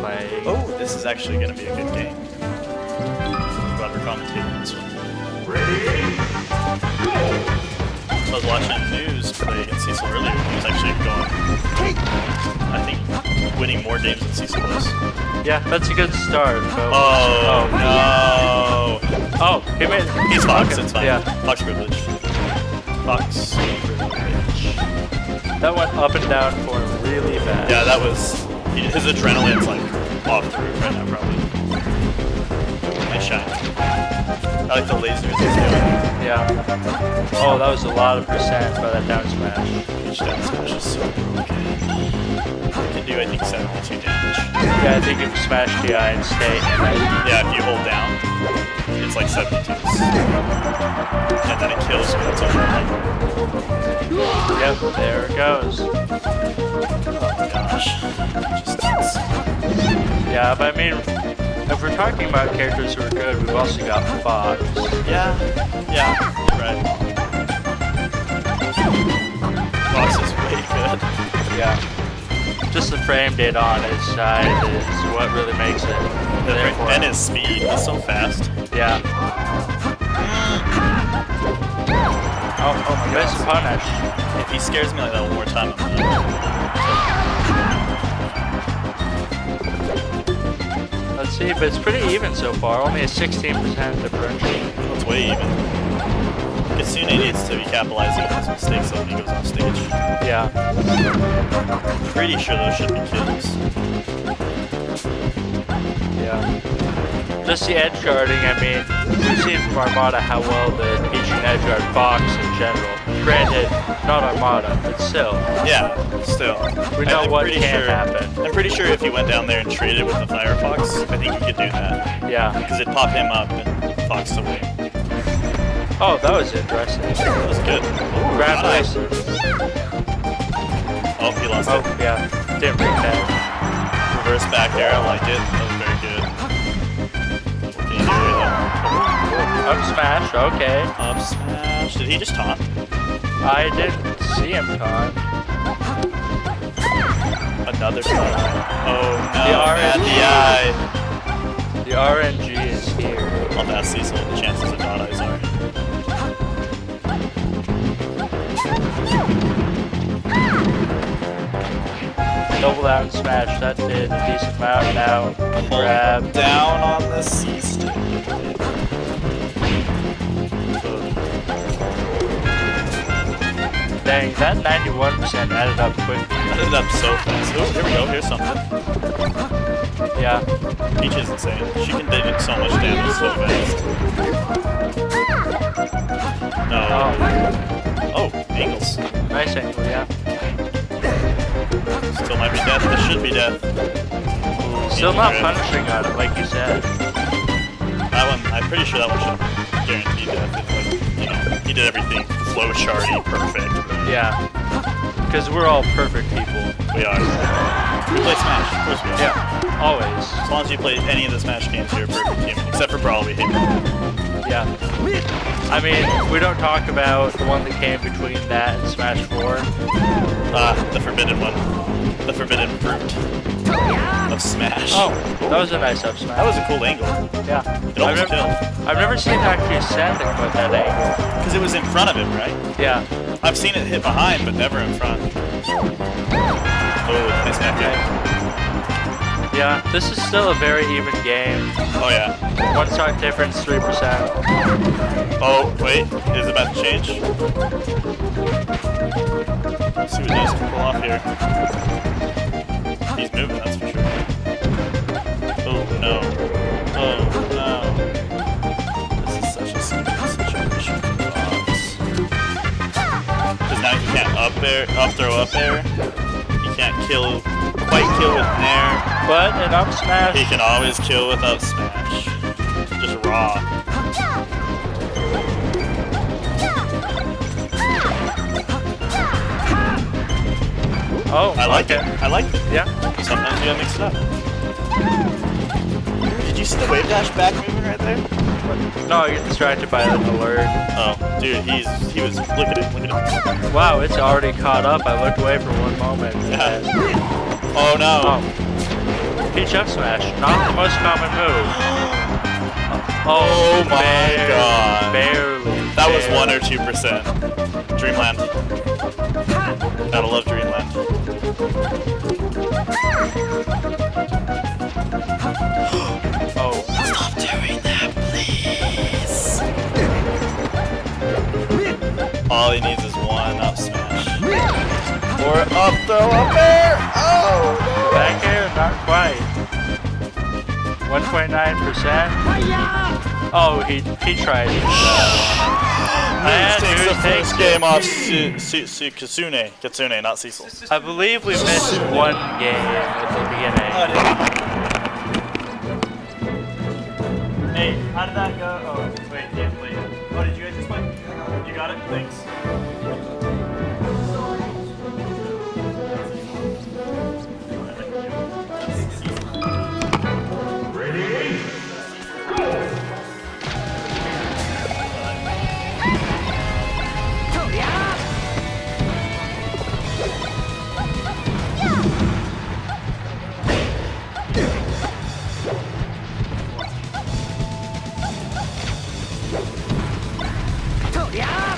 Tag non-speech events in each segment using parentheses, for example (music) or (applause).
playing. Oh, this is actually going to be a good game. Glad we're commentating this one. I was watching the news play against Cecil earlier. He was actually going, I think, winning more games than Cecil was. Yeah, that's a good start. But Oh, no. Oh, he made. He's Fox, okay, it's fine. Yeah, Fox privilege. Fox privilege. that went up and down for him really fast. Yeah, that was, his adrenaline's like off roof right now, probably. Nice shot. I like the lasers. Yeah. Oh, that was a lot of percent by that down smash. Each down smash is so broken. It can do, I think, 72 damage. Yeah, I think if you smash DI and stay in it. Yeah, if you hold down, it's like 72. And then it kills when it's over. Yep, there it goes. Oh gosh. Just. Yeah, but I mean, if we're talking about characters who are good, we've also got Fox. Yeah, yeah, right. Fox is way good. Yeah. Just the frame data on his side is what really makes it. The there for and his speed is so fast. Yeah. Oh, oh my god. goodness, punish. If he scares me like that one more time, See, but it's pretty even so far. Only a 16% differential. It's way even. Kitsune needs to be capitalizing on his mistakes when he goes off stage. Yeah. Pretty sure those should be kills. Yeah. Just the edge guarding, I mean, we've seen from Armada how well the Peach can edge guard Fox in general. Granted, not Armada, but still. Yeah, still. We know I'm what can sure, happen. I'm pretty sure if you went down there and traded with the Firefox, I think you could do that. Yeah. Because it'd pop him up and Fox away. Oh, that was interesting. That was good. Nice. Oh, he lost Oh, it. yeah. Didn't bring that. Reverse back air, I like it. That was very good. What can you do it? Up smash, okay. Up smash. Did he just taunt? I didn't see him taunt. Another taunt. Oh no, The RNG. DI. The RNG is here. I'll have to ask Cecil what the chances of dot eyes are. Double down smash, that did a decent amount now. Grab. Down on the C Dang, that 91% added up quickly. Ended up so fast. Oh, here we go. Here's something. Yeah. Peach is insane. She can do so much damage so fast. No. Oh, Oh, angles. nice angle, yeah. Still might be death. This should be death. Still not punishing on it, like you said. That one, I'm pretty sure that one should have guaranteed death. If, like, you know, he did everything flow charty perfect. Yeah. Because we're all perfect people. We are. We play Smash. Of course we are. Yeah. Always. As long as you play any of the Smash games, you're a perfect human. Except for Brawl, we hate Brawl. Yeah. I mean, we don't talk about the one that came between that and Smash 4. Ah, the forbidden one. The forbidden fruit of Smash. Oh, that was a nice up smash. That was a cool angle. yeah. It almost I've, never, killed. I've never seen actually send it with that angle. Because it was in front of him, right? Yeah. I've seen it hit behind, but never in front. Oh, nice back air. Yeah. This is still a very even game. Oh, yeah. One stock difference, 3%. Oh, wait. Is it about to change? Let's see what Diaz can pull off here. He's moving, that's for sure. Oh, no. Oh, no. This is such a situation for Fox. Because now he can't up air, up throw up air. He can't kill, quite kill with an air. But an up smash. He can always kill with up smash. Just raw. Oh, I like okay. it. I like it. Yeah. Sometimes you gotta mix it up. Did you see the wave dash back moving right there? No, you're distracted by an alert. Oh, dude, he's he was look at it, look at him. Wow, it's already caught up. I looked away for one moment. Yeah. (laughs) Oh no. Oh, Peach up smash, not the most common move. (gasps) Oh, Oh my barely, God. Barely. That was one or two percent. Dreamland. Gotta love Dreamland. All he needs is one up smash. Or up throw up air. Oh. back air, not quite. 1.9%. Oh, he he tried. News And takes the first game off Su- Su- Su- Kitsune. Kitsune, not Cecil. I believe we missed one game at the beginning. Hey, how did that go? Oh, So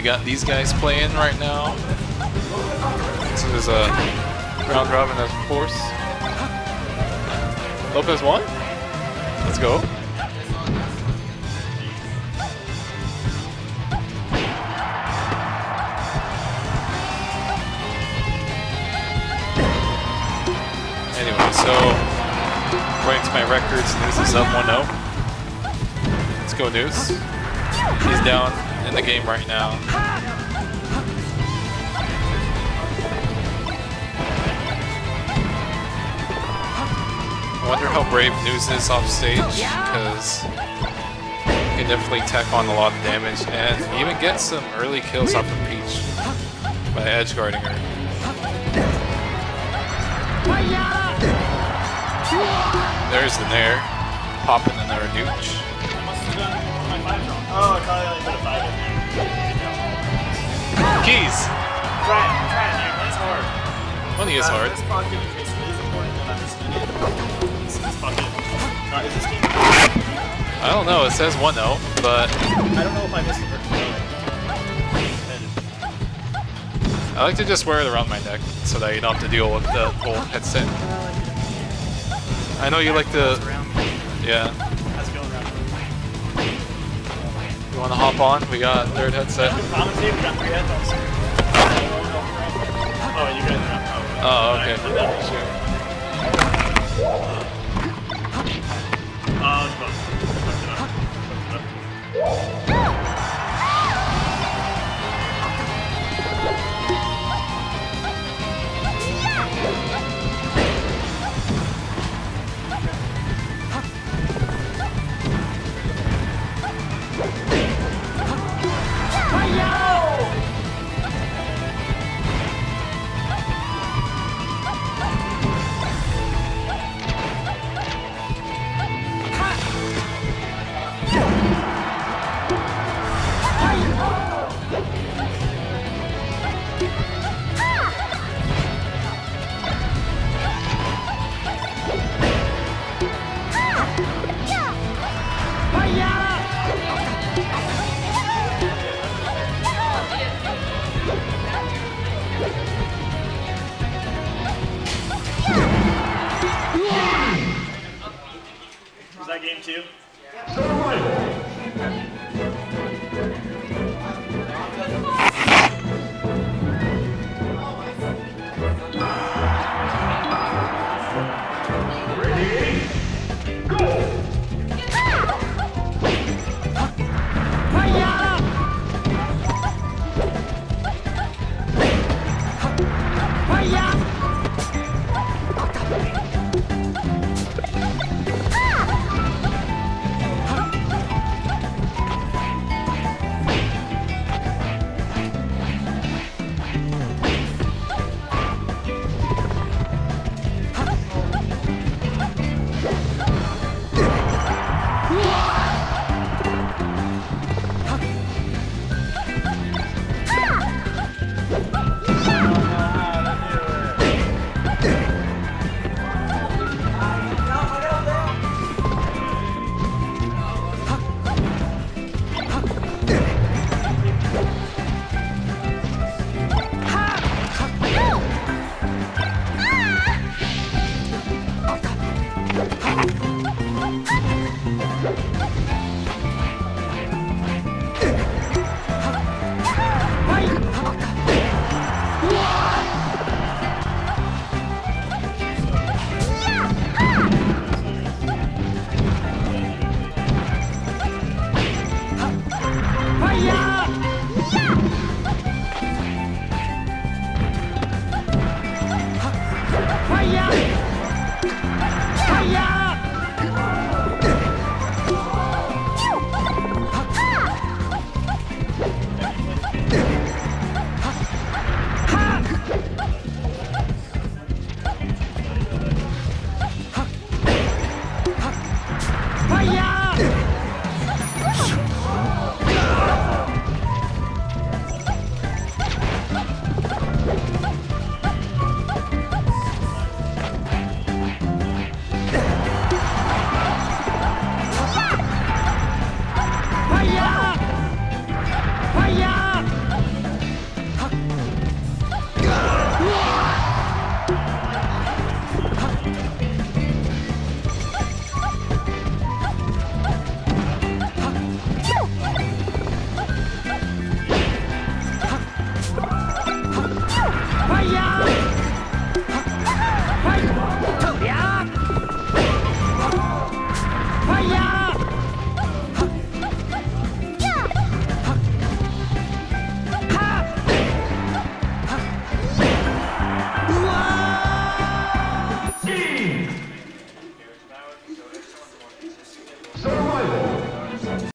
we got these guys playing right now. This is a round robin, of course. Lopez won? Let's go. Anyway, so to my records, News is up 1-0. Let's go, News. He's down in the game right now. I wonder how brave News is off stage, because he can definitely tack on a lot of damage and even get some early kills off of Peach by edge guarding her. There's the Nair, popping another nooch. Oh, I It's hard. Money is hard. This pocket is, important understand. This, pocket. I don't know, it says 1-0, but I don't know if I missed it. I like to just wear it around my neck so that you don't have to deal with the whole headset. I know you like to, yeah. You want to hop on? We got third headset. Oh, you guys oh. Okay. Sure. Close. Okay.